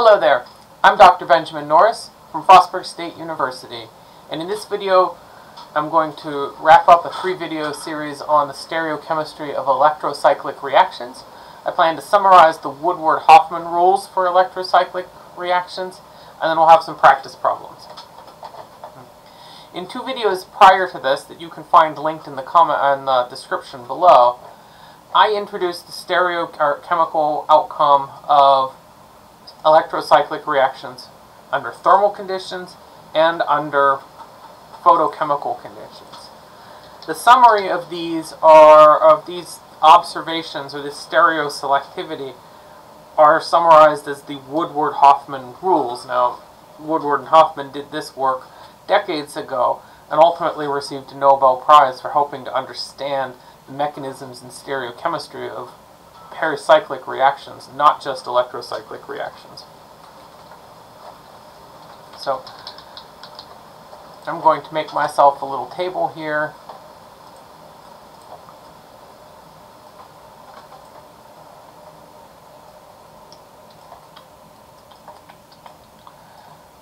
Hello there, I'm Dr. Benjamin Norris from Frostburg State University and in this video I'm going to wrap up a three video series on the stereochemistry of electrocyclic reactions. I plan to summarize the Woodward-Hoffmann rules for electrocyclic reactions and then we'll have some practice problems. In two videos prior to this that you can find linked in the comment and the description below, I introduced the stereochemical outcome of electrocyclic reactions under thermal conditions and under photochemical conditions. The summary of these are of these observations or this stereoselectivity are summarized as the Woodward-Hoffmann rules. Now, Woodward and Hoffmann did this work decades ago and ultimately received a Nobel Prize for helping to understand the mechanisms in stereochemistry of pericyclic reactions, not just electrocyclic reactions. So I'm going to make myself a little table here.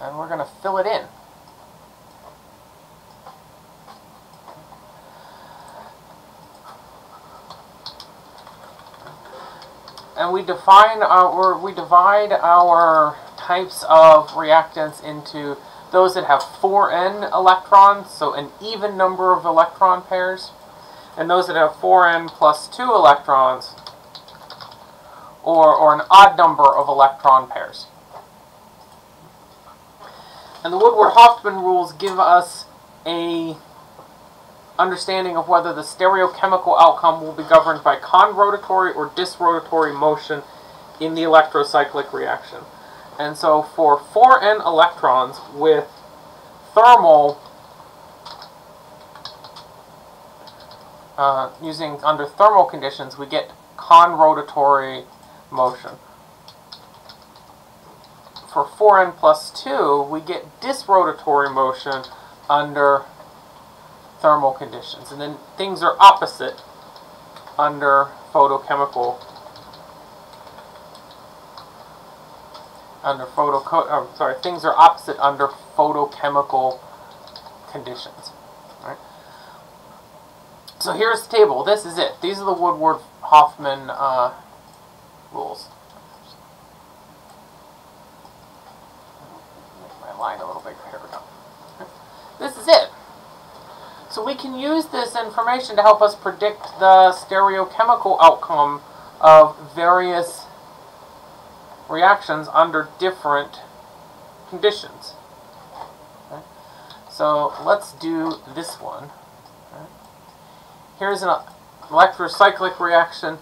And we're going to fill it in. And we define our we divide our types of reactants into those that have 4n electrons, so an even number of electron pairs, and those that have 4n plus 2 electrons, or, or an odd number of electron pairs. And the Woodward-Hoffmann rules give us a understanding of whether the stereochemical outcome will be governed by conrotatory or disrotatory motion in the electrocyclic reaction. And so for 4n electrons with thermal, uh, using under thermal conditions, we get conrotatory motion. For 4n plus 2, we get disrotatory motion under thermal conditions. And then things are opposite under photochemical under photo oh, sorry things are opposite under photochemical conditions right? so here's the table this is it these are the Woodward-Hoffmann uh, rules make my line a little bigger here we go this is it so we can use this information to help us predict the stereochemical outcome of various reactions under different conditions. Okay. So let's do this one. Okay. Here's an electrocyclic reaction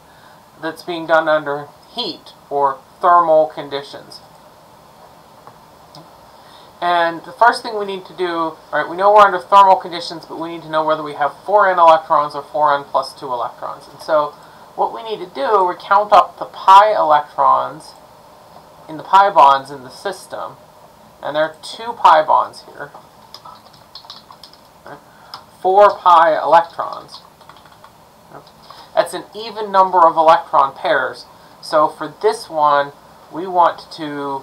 that's being done under heat or thermal conditions. And the first thing we need to do, right, we know we're under thermal conditions, but we need to know whether we have 4n electrons or 4n plus 2 electrons. And so what we need to do, we count up the pi electrons in the pi bonds in the system. And there are two pi bonds here. Right? Four pi electrons. That's an even number of electron pairs. So for this one, we want to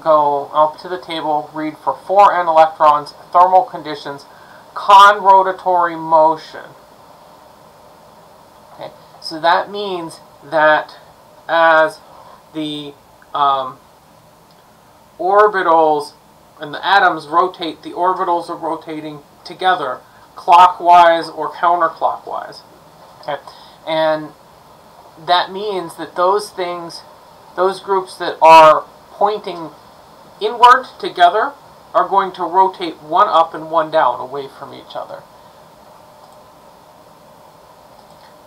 go up to the table, read for 4n electrons, thermal conditions, conrotatory motion. Okay, so that means that as the um, orbitals and the atoms rotate, the orbitals are rotating together, clockwise or counterclockwise. Okay, and that means that those things, those groups that are pointing inward together are going to rotate one up and one down away from each other.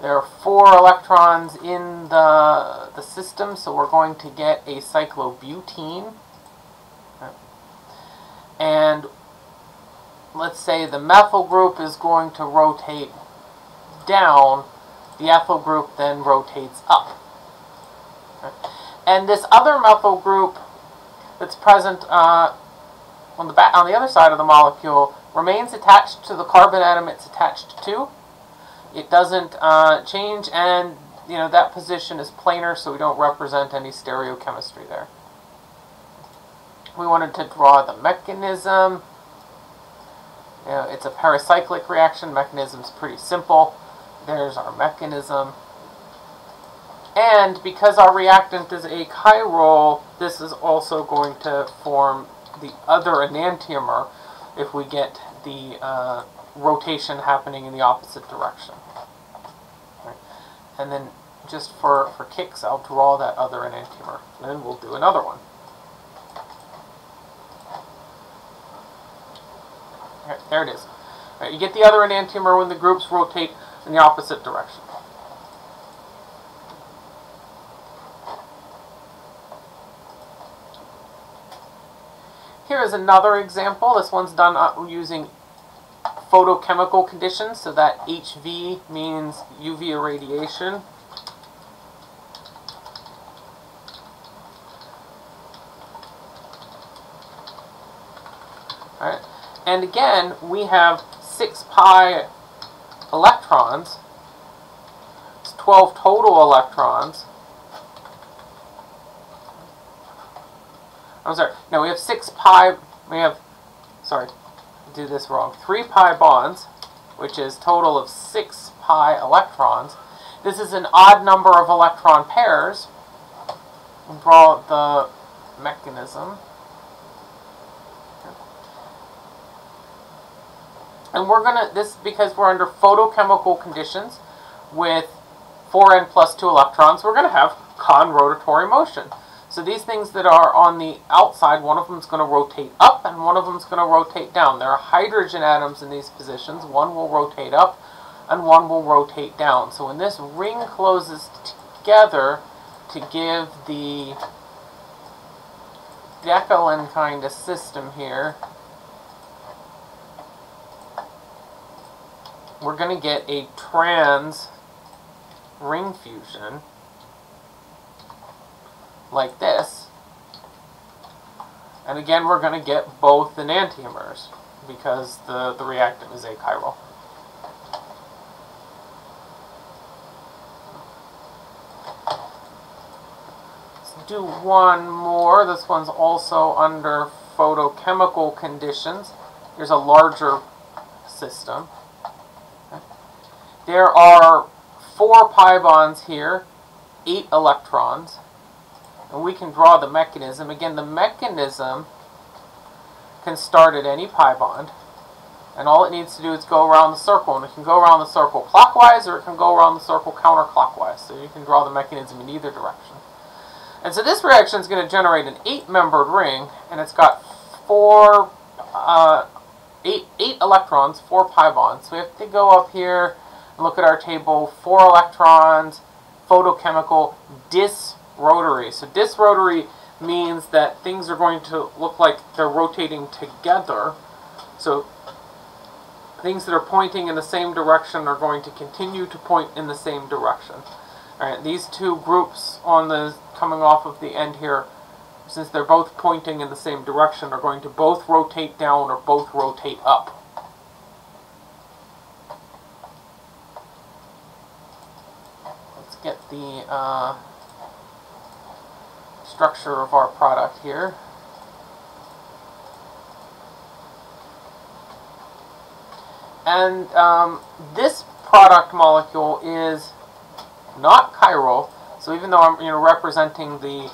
There are four electrons in the, the system, so we're going to get a cyclobutene. And let's say the methyl group is going to rotate down, the ethyl group then rotates up. And this other methyl group that's present uh, on the on the other side of the molecule remains attached to the carbon atom it's attached to. It doesn't uh, change, and you know, that position is planar, so we don't represent any stereochemistry there. We wanted to draw the mechanism. You know, it's a pericyclic reaction. Mechanism's pretty simple. There's our mechanism. And because our reactant is achiral, this is also going to form the other enantiomer if we get the uh, rotation happening in the opposite direction. And then just for, for kicks, I'll draw that other enantiomer. Then we'll do another one. There it is. Right, you get the other enantiomer when the groups rotate in the opposite direction. Here is another example. This one's done uh, using photochemical conditions, so that HV means UV irradiation. Alright, and again, we have 6 pi electrons. It's 12 total electrons. I'm sorry. No, we have 6 pi, we have, sorry, do this wrong. 3 pi bonds, which is total of 6 pi electrons. This is an odd number of electron pairs. Draw the mechanism. And we're going to, this because we're under photochemical conditions with 4n plus 2 electrons, we're going to have con-rotatory motion. So these things that are on the outside, one of them is going to rotate up and one of them is going to rotate down. There are hydrogen atoms in these positions. One will rotate up and one will rotate down. So when this ring closes together to give the Decalin kind of system here, we're going to get a trans ring fusion like this. And again, we're going to get both enantiomers because the, the reactant is achiral. Let's do one more. This one's also under photochemical conditions. Here's a larger system. There are four pi bonds here, eight electrons and we can draw the mechanism. Again, the mechanism can start at any pi bond, and all it needs to do is go around the circle, and it can go around the circle clockwise or it can go around the circle counterclockwise, so you can draw the mechanism in either direction. And so this reaction is going to generate an eight-membered ring, and it's got four, uh, eight, eight electrons, four pi bonds. So we have to go up here and look at our table, four electrons, photochemical, dis rotary. So disrotary means that things are going to look like they're rotating together. So things that are pointing in the same direction are going to continue to point in the same direction. All right, these two groups on the coming off of the end here, since they're both pointing in the same direction, are going to both rotate down or both rotate up. Let's get the uh, structure of our product here. And um, this product molecule is not chiral, so even though I'm you know representing the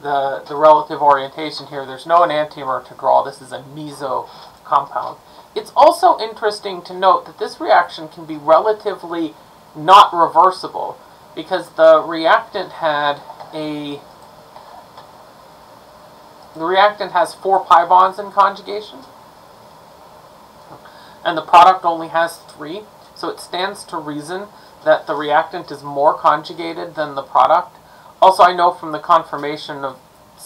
the, the relative orientation here, there's no enantiomer to draw. This is a meso compound. It's also interesting to note that this reaction can be relatively not reversible because the reactant had a the reactant has four pi bonds in conjugation. And the product only has three. So it stands to reason that the reactant is more conjugated than the product. Also, I know from the conformation of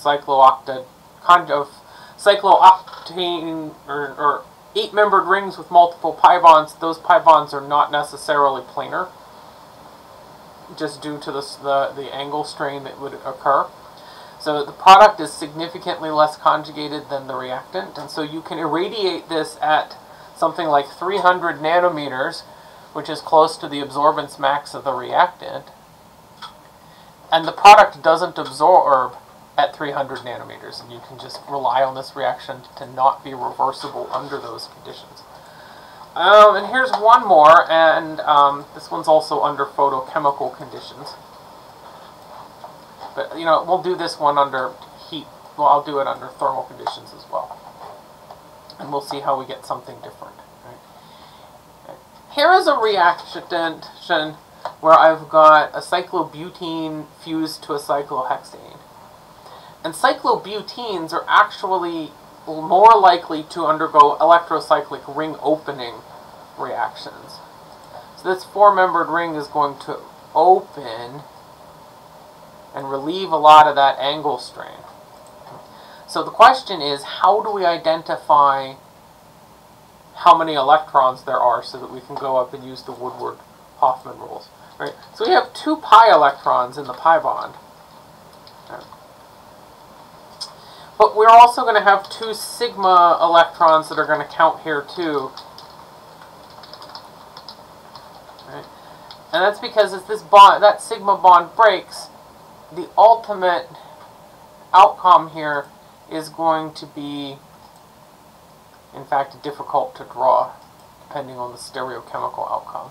of cyclooctane or, or eight-membered rings with multiple pi bonds, those pi bonds are not necessarily planar, just due to the, the angle strain that would occur. So the product is significantly less conjugated than the reactant, and so you can irradiate this at something like 300 nanometers, which is close to the absorbance max of the reactant. and the product doesn't absorb at 300 nanometers, and you can just rely on this reaction to not be reversible under those conditions. Um, and here's one more, and um, this one's also under photochemical conditions. But, you know, we'll do this one under heat. Well, I'll do it under thermal conditions as well. And we'll see how we get something different. Right? Here is a reaction where I've got a cyclobutene fused to a cyclohexane. And cyclobutenes are actually more likely to undergo electrocyclic ring opening reactions. So this four-membered ring is going to open and relieve a lot of that angle strain. So the question is, how do we identify how many electrons there are so that we can go up and use the Woodward-Hoffmann rules? Right? So we have two pi electrons in the pi bond. But we're also going to have two sigma electrons that are going to count here too. Right? And that's because as this bond, that sigma bond breaks, the ultimate outcome here is going to be, in fact, difficult to draw, depending on the stereochemical outcome.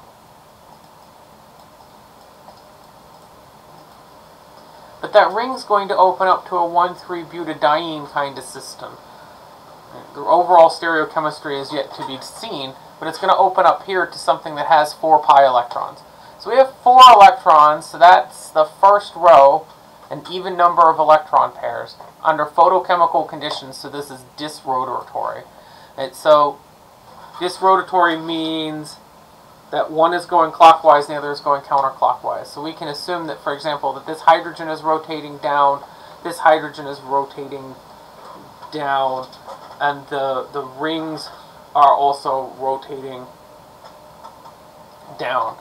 But that ring's going to open up to a 1,3-butadiene kind of system. The overall stereochemistry is yet to be seen, but it's going to open up here to something that has 4 pi electrons. So we have 4 electrons, so that's the first row, an even number of electron pairs, under photochemical conditions, so this is disrotatory. And so disrotatory means that one is going clockwise and the other is going counterclockwise. So we can assume that, for example, that this hydrogen is rotating down, this hydrogen is rotating down, and the, the rings are also rotating down.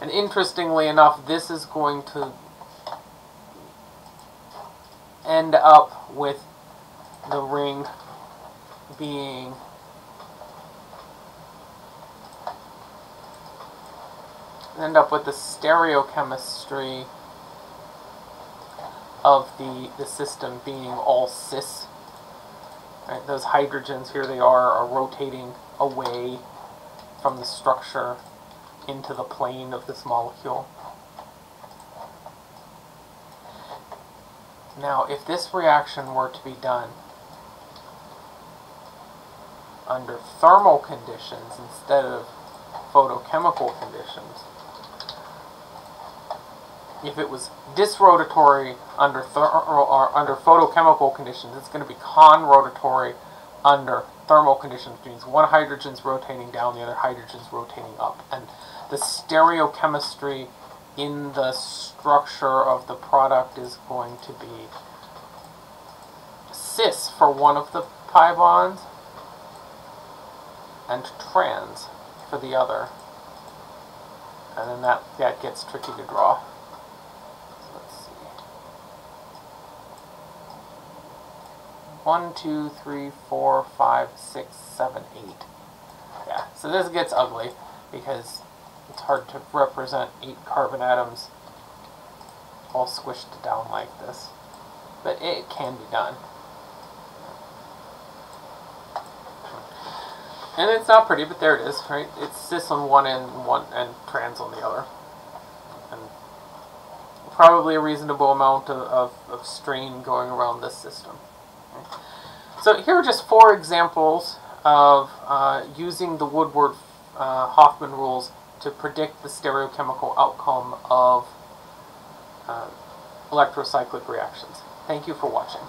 And interestingly enough, this is going to end up with the ring being end up with the stereochemistry of the, the system being all cis. Right, those hydrogens, here they are, are rotating away from the structure into the plane of this molecule. Now, if this reaction were to be done under thermal conditions instead of photochemical conditions, if it was disrotatory under or under photochemical conditions, it's going to be conrotatory under thermal conditions, which means one hydrogen's rotating down, the other hydrogen's rotating up. And the stereochemistry in the structure of the product is going to be cis for one of the pi bonds and trans for the other. And then that, that gets tricky to draw. Let's see. One, two, three, four, five, six, seven, eight. Yeah, so this gets ugly because it's hard to represent eight carbon atoms all squished down like this. But it can be done. And it's not pretty, but there it is, right? It's cis on one end and one and trans on the other. And probably a reasonable amount of, of, of strain going around this system. So here are just four examples of uh, using the Woodward-Hoffmann uh, rules to predict the stereochemical outcome of uh, electrocyclic reactions. Thank you for watching.